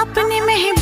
अपने महबूब